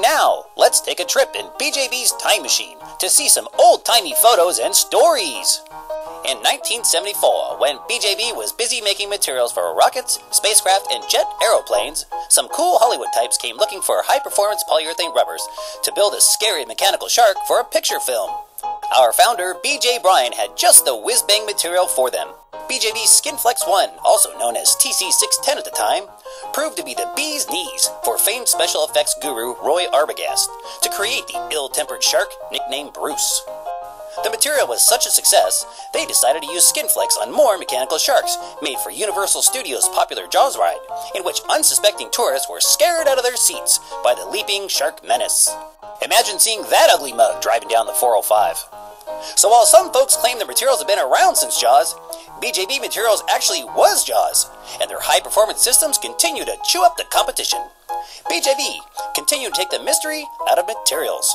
Now, let's take a trip in BJB's time machine to see some old timey photos and stories. In 1974, when BJB was busy making materials for rockets, spacecraft, and jet aeroplanes, some cool Hollywood types came looking for high performance polyurethane rubbers to build a scary mechanical shark for a picture film. Our founder, BJ Bryan, had just the whiz bang material for them. BJB Skinflex 1, also known as TC610 at the time, proved to be the bee's knees for famed special effects guru Roy Arbogast to create the ill tempered shark nicknamed Bruce. The material was such a success, they decided to use Skinflex on more mechanical sharks made for Universal Studios' popular Jaws ride, in which unsuspecting tourists were scared out of their seats by the leaping shark menace. Imagine seeing that ugly mug driving down the 405. So while some folks claim the materials have been around since Jaws, BJB Materials actually was Jaws, and their high performance systems continue to chew up the competition. BJB continue to take the mystery out of materials.